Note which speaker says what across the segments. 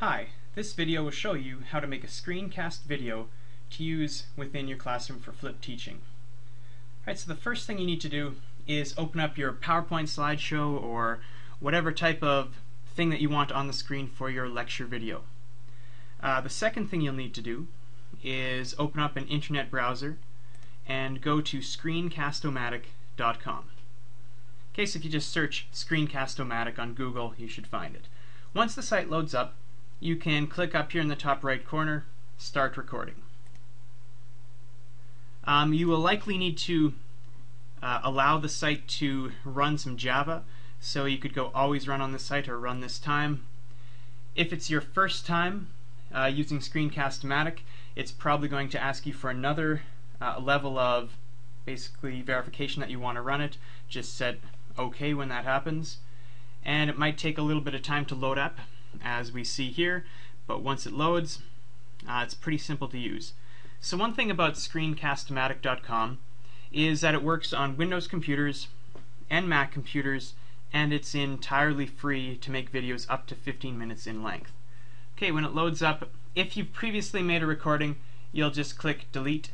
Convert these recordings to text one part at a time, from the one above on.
Speaker 1: Hi, this video will show you how to make a screencast video to use within your classroom for flipped teaching. Alright, so the first thing you need to do is open up your PowerPoint slideshow or whatever type of thing that you want on the screen for your lecture video. Uh, the second thing you'll need to do is open up an internet browser and go to screencast-o-matic.com. Okay, so if you just search Screencast-O-Matic on Google, you should find it. Once the site loads up, you can click up here in the top right corner, Start Recording. Um, you will likely need to uh, allow the site to run some Java, so you could go always run on this site or run this time. If it's your first time uh, using Screencast-O-Matic, it's probably going to ask you for another uh, level of basically verification that you want to run it. Just set OK when that happens. And it might take a little bit of time to load up, as we see here, but once it loads, uh, it's pretty simple to use. So one thing about screencast-o-matic.com is that it works on Windows computers and Mac computers, and it's entirely free to make videos up to 15 minutes in length. Okay, when it loads up, if you've previously made a recording, you'll just click delete,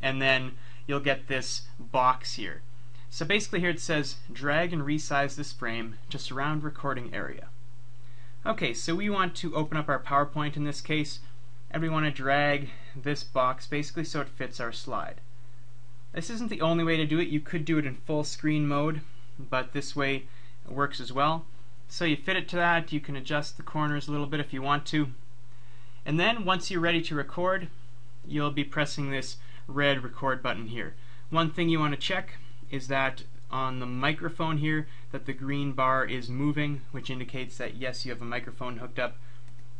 Speaker 1: and then you'll get this box here. So basically here it says drag and resize this frame to surround recording area. Okay, so we want to open up our PowerPoint in this case, and we want to drag this box basically so it fits our slide. This isn't the only way to do it. You could do it in full screen mode, but this way it works as well. So you fit it to that. You can adjust the corners a little bit if you want to. And then once you're ready to record, you'll be pressing this red record button here. One thing you want to check is that on the microphone here that the green bar is moving, which indicates that yes, you have a microphone hooked up.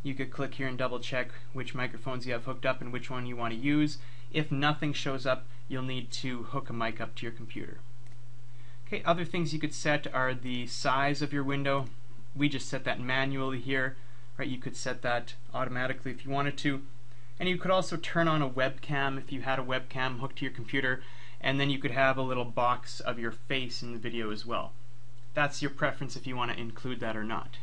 Speaker 1: You could click here and double check which microphones you have hooked up and which one you want to use. If nothing shows up, you'll need to hook a mic up to your computer. Okay, other things you could set are the size of your window. We just set that manually here. Right, you could set that automatically if you wanted to. And you could also turn on a webcam if you had a webcam hooked to your computer, and then you could have a little box of your face in the video as well. That's your preference if you want to include that or not.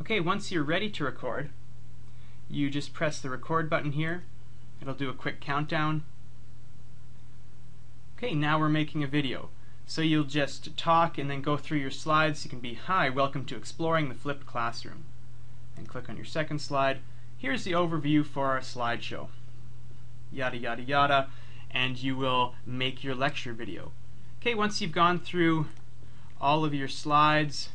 Speaker 1: Okay, once you're ready to record, you just press the record button here. It'll do a quick countdown. Okay, now we're making a video. So you'll just talk and then go through your slides. You can be, hi, welcome to Exploring the Flipped Classroom. And click on your second slide here's the overview for our slideshow. Yada yada yada, and you will make your lecture video. Okay, once you've gone through all of your slides,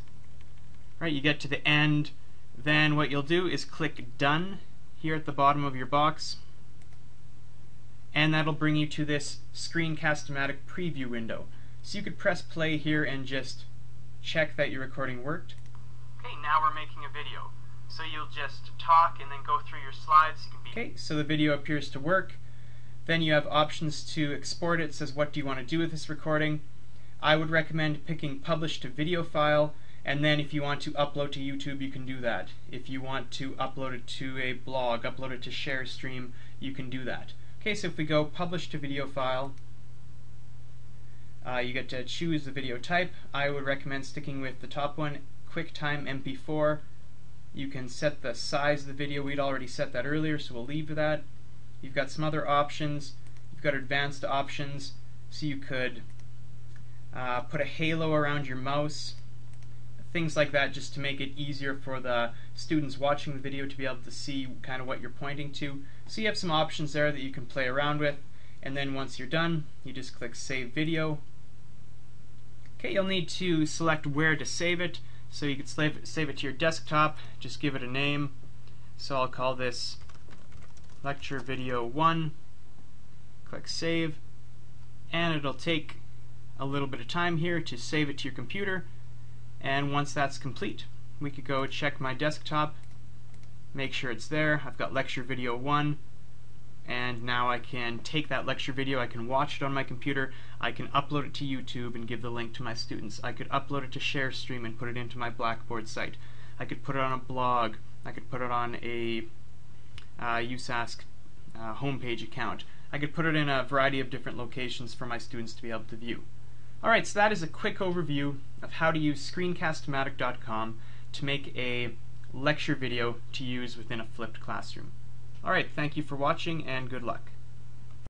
Speaker 1: right, you get to the end, then what you'll do is click Done here at the bottom of your box, and that'll bring you to this Screencast-O-Matic preview window. So you could press play here and just check that your recording worked. Okay, now we're making a video. So you'll just talk and then go through your slides. You okay, so the video appears to work. Then you have options to export it. it. says what do you want to do with this recording. I would recommend picking publish to video file and then if you want to upload to YouTube you can do that. If you want to upload it to a blog, upload it to ShareStream, you can do that. Okay, so if we go publish to video file, uh, you get to choose the video type. I would recommend sticking with the top one, QuickTime MP4 you can set the size of the video. We'd already set that earlier, so we'll leave that. You've got some other options. You've got advanced options, so you could uh, put a halo around your mouse, things like that, just to make it easier for the students watching the video to be able to see kind of what you're pointing to. So you have some options there that you can play around with, and then once you're done, you just click Save Video. Okay, you'll need to select where to save it. So you could save, save it to your desktop, just give it a name. So I'll call this lecture video 1. Click save. And it'll take a little bit of time here to save it to your computer. And once that's complete, we could go check my desktop, make sure it's there. I've got lecture video 1 and now I can take that lecture video, I can watch it on my computer, I can upload it to YouTube and give the link to my students. I could upload it to ShareStream and put it into my Blackboard site. I could put it on a blog. I could put it on a uh, USask uh, homepage account. I could put it in a variety of different locations for my students to be able to view. Alright, so that is a quick overview of how to use screencast-o-matic.com to make a lecture video to use within a flipped classroom. Alright, thank you for watching and good luck.